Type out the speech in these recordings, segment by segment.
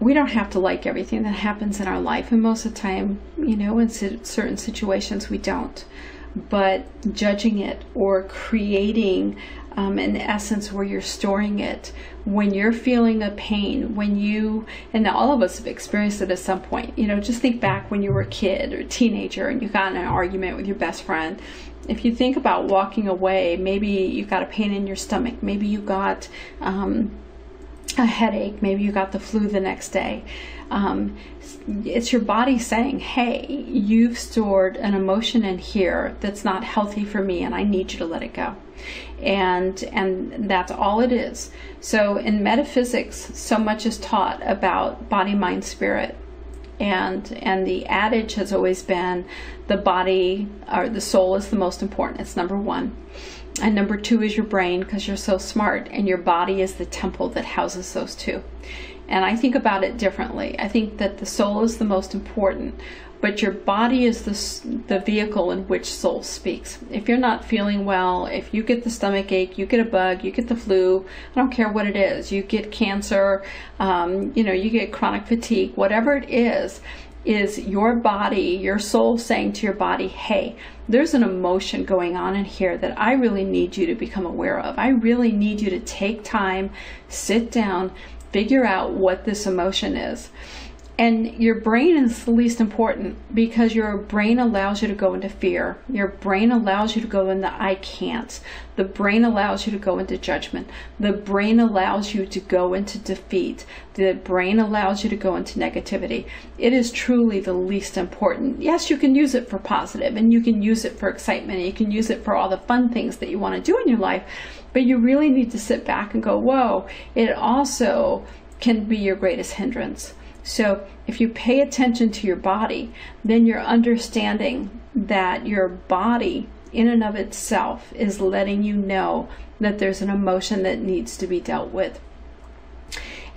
we don't have to like everything that happens in our life, and most of the time, you know, in certain situations, we don't. But judging it or creating um, in essence where you're storing it when you're feeling a pain when you and all of us have experienced it at some point you know just think back when you were a kid or a teenager and you got in an argument with your best friend if you think about walking away maybe you've got a pain in your stomach maybe you got um, a headache, maybe you got the flu the next day. Um, it's your body saying, hey, you've stored an emotion in here that's not healthy for me and I need you to let it go. And and that's all it is. So in metaphysics, so much is taught about body, mind, spirit. And and the adage has always been the body or the soul is the most important. It's number one. And number two is your brain because you're so smart, and your body is the temple that houses those two. And I think about it differently. I think that the soul is the most important, but your body is the, the vehicle in which soul speaks. If you're not feeling well, if you get the stomach ache, you get a bug, you get the flu, I don't care what it is, you get cancer, um, you know, you get chronic fatigue, whatever it is, is your body, your soul saying to your body, hey, there's an emotion going on in here that I really need you to become aware of. I really need you to take time, sit down, figure out what this emotion is. And your brain is the least important because your brain allows you to go into fear. Your brain allows you to go into I can't. The brain allows you to go into judgment. The brain allows you to go into defeat. The brain allows you to go into negativity. It is truly the least important. Yes, you can use it for positive and you can use it for excitement and you can use it for all the fun things that you want to do in your life. But you really need to sit back and go, whoa, it also can be your greatest hindrance. So if you pay attention to your body, then you're understanding that your body in and of itself is letting you know that there's an emotion that needs to be dealt with.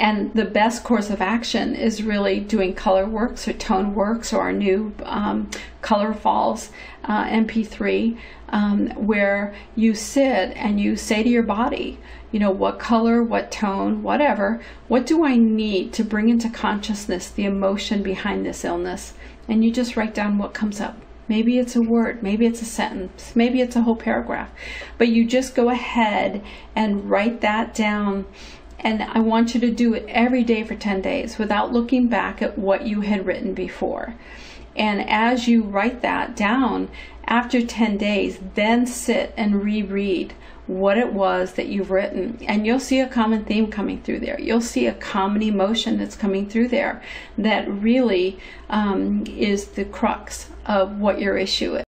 And the best course of action is really doing color works or tone works or our new um, Color Falls uh, MP3, um, where you sit and you say to your body, you know, what color, what tone, whatever, what do I need to bring into consciousness the emotion behind this illness? And you just write down what comes up. Maybe it's a word, maybe it's a sentence, maybe it's a whole paragraph. But you just go ahead and write that down. And I want you to do it every day for 10 days without looking back at what you had written before. And as you write that down, after 10 days, then sit and reread what it was that you've written. And you'll see a common theme coming through there. You'll see a common emotion that's coming through there that really um, is the crux of what your issue is.